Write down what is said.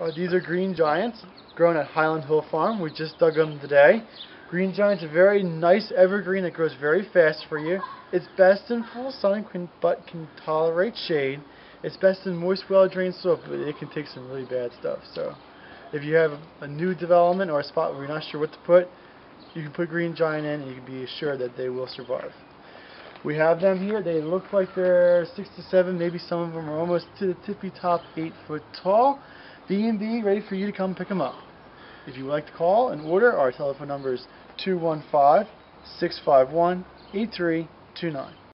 Uh, these are green giants grown at Highland Hill Farm. We just dug them today. Green giant's a very nice evergreen that grows very fast for you. It's best in full sun can, but can tolerate shade. It's best in moist, well-drained soil, but it can take some really bad stuff. So, if you have a new development or a spot where you're not sure what to put, you can put green giant in, and you can be assured that they will survive. We have them here. They look like they're six to seven. Maybe some of them are almost to the tippy top, eight foot tall. B&B ready for you to come pick them up. If you would like to call and order, our telephone number is 215 651 8329.